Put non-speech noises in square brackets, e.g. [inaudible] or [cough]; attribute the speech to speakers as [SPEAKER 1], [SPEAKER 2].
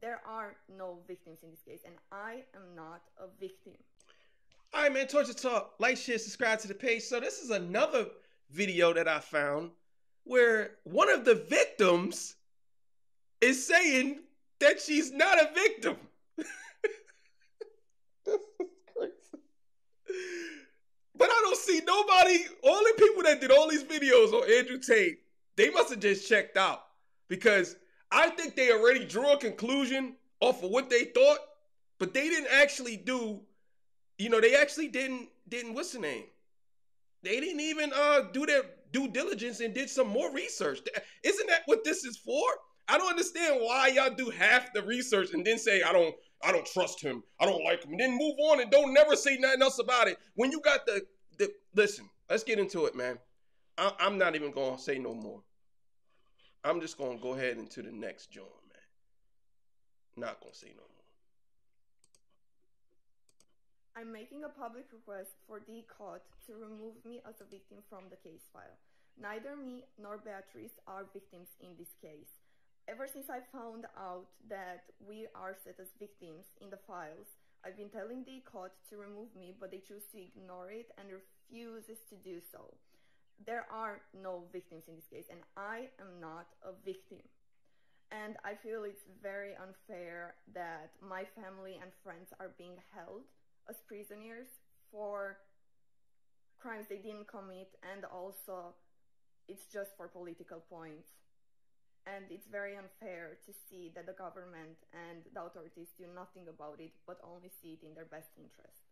[SPEAKER 1] there are no victims in this case, and I am not a victim.
[SPEAKER 2] All right, man, Torture Talk. Like, share, subscribe to the page. So, this is another video that I found where one of the victims is saying that she's not a victim. [laughs] this is crazy. But I don't see nobody, only people that did all these videos on Andrew Tate, they must have just checked out because I think they already drew a conclusion off of what they thought, but they didn't actually do, you know, they actually didn't didn't what's the name? They didn't even uh do their due diligence and did some more research. Isn't that what this is for? I don't understand why y'all do half the research and then say I don't I don't trust him. I don't like him. And then move on and don't never say nothing else about it. When you got the the listen, let's get into it, man. I, I'm not even gonna say no more. I'm just gonna go ahead into the next joint, man. Not gonna say no more.
[SPEAKER 1] I'm making a public request for court to remove me as a victim from the case file. Neither me nor Beatrice are victims in this case. Ever since I found out that we are set as victims in the files, I've been telling the court to remove me, but they choose to ignore it and refuses to do so. There are no victims in this case, and I am not a victim. And I feel it's very unfair that my family and friends are being held as prisoners for crimes they didn't commit, and also it's just for political points. And it's very unfair to see that the government and the authorities do nothing about it, but only see it in their best interest.